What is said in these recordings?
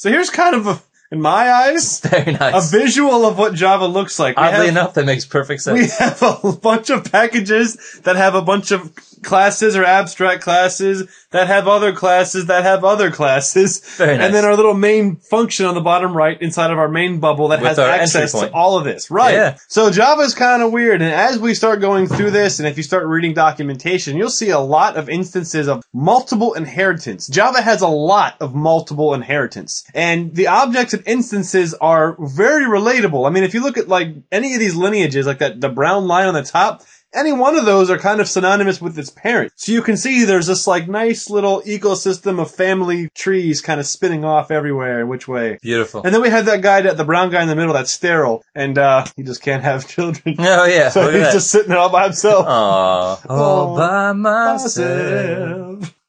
So here's kind of a, in my eyes, Very nice. a visual of what Java looks like. We Oddly have- enough, that makes perfect sense. We have a bunch of packages that have a bunch of classes or abstract classes that have other classes that have other classes. Nice. And then our little main function on the bottom right inside of our main bubble that With has access to all of this. Right. Yeah. So Java's kind of weird. And as we start going through this and if you start reading documentation, you'll see a lot of instances of multiple inheritance. Java has a lot of multiple inheritance. And the objects and instances are very relatable. I mean, if you look at like any of these lineages, like that, the brown line on the top, any one of those are kind of synonymous with its parent. So you can see there's this like nice little ecosystem of family trees kind of spinning off everywhere, which way. Beautiful. And then we had that guy, that the brown guy in the middle, that's sterile, and uh he just can't have children. oh yeah. So look he's just sitting there all by himself. Aw, all Oh, by myself.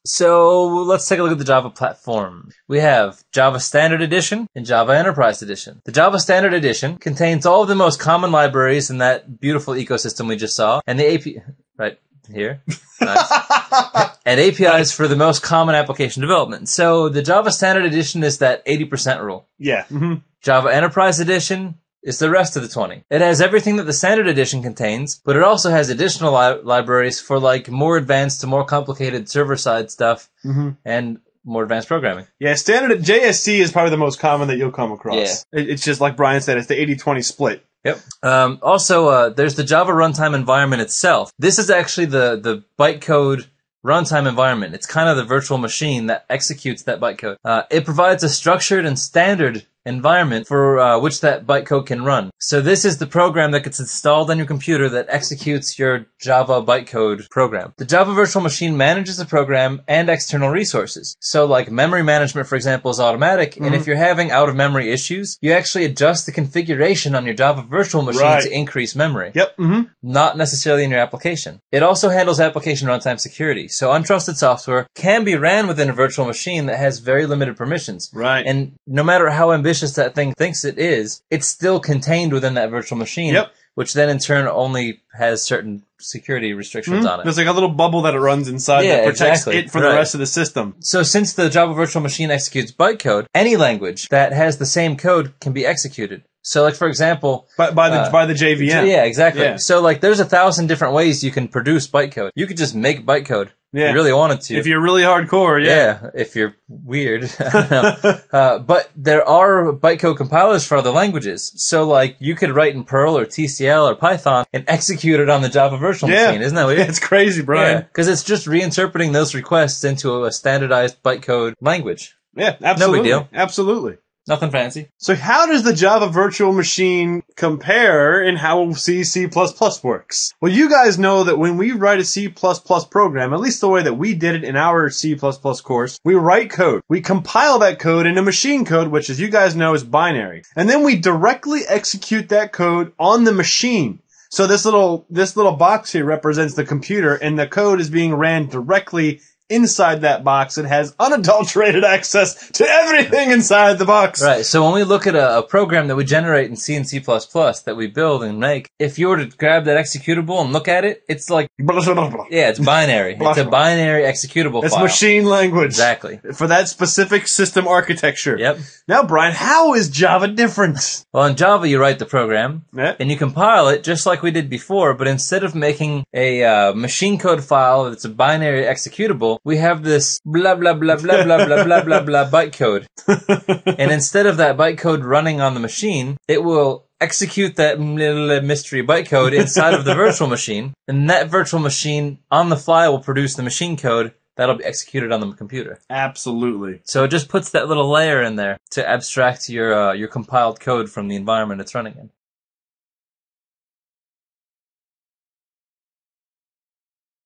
So let's take a look at the Java platform. We have Java Standard Edition and Java Enterprise Edition. The Java Standard Edition contains all of the most common libraries in that beautiful ecosystem we just saw, and the API right here. Nice. and APIs for the most common application development. So the Java Standard Edition is that 80% rule. Yeah. hmm Java Enterprise Edition is the rest of the 20. It has everything that the Standard Edition contains, but it also has additional li- libraries for like more advanced to more complicated server-side stuff Mhm. and more advanced programming. Yeah, standard JSE is probably the most common that you'll come across. It- It's just like Brian said, it's the 80-20 split. Yep. Um, also, uh, there's the Java runtime environment itself. This is actually the, the bytecode runtime environment. It's kind of the virtual machine that executes that bytecode. Uh, it provides a structured and standard environment for uh, which that bytecode can run. So this is the program that gets installed on your computer that executes your Java bytecode program. The Java virtual machine manages the program and external resources. So like memory management, for example, is automatic. And if you're having out of memory issues, you actually adjust the configuration on your Java virtual machine Right. to increase memory Yep. Mm-hmm. not necessarily in your application. It also handles application runtime security. So untrusted software can be ran within a virtual machine that has very limited permissions. Right. And no matter how ambitious that thing thinks it is, it's still contained within that virtual machine. Yep. Which then in turn only has certain security restrictions on it. There's like a little bubble that it runs inside Yeah, that protects exactly. it from the rest of the system. So since the Java virtual machine executes bytecode, any language that has the same code can be executed. So like for example, By, by the Uh, by the JVM. Yeah, exactly. Yeah. So like there's a thousand different ways you can produce bytecode. You could just make bytecode. Yeah. You really wanted to. If you're really hardcore, yeah. yeah. if you're weird. I don't know. uh, but there are bytecode compilers for other languages. So like you could write in Perl or TCL or Python and execute it on the Java virtual Yeah. machine. Isn't that weird? It's crazy, Brian. Because it's just reinterpreting those requests into a standardized bytecode language. Yeah, absolutely. No big deal. Absolutely. Nothing fancy. So how does the Java virtual machine compare in how C, C++ works? Well, you guys know that when we write a C++ program, at least the way that we did it in our C++ course, we write code. We compile that code into machine code, which as you guys know is binary. And then we directly execute that code on the machine. So this little, this little box here represents the computer and the code is being ran directly inside that box. It has unadulterated access to everything inside the box. Right. So when we look at a, a program that we generate in C and C++ that we build and make, if you were to grab that executable and look at it, it's like, yeah, it's binary. it's a binary executable It's file. machine language. Exactly. For that specific system architecture. Yep. Now, Brian, how is Java different? Well, in Java, you write the program and you compile it just like we did before, but instead of making a uh, machine code file that's a binary executable, we have this blah blah blah blah blah blah blah blah blah bytecode. and instead of that bytecode running on the machine, it will execute that little mystery bytecode inside of the virtual machine, and that virtual machine on the fly will produce the machine code that'll be executed on the computer. Absolutely. So it just puts that little layer in there to abstract your uh, your compiled code from the environment it's running in.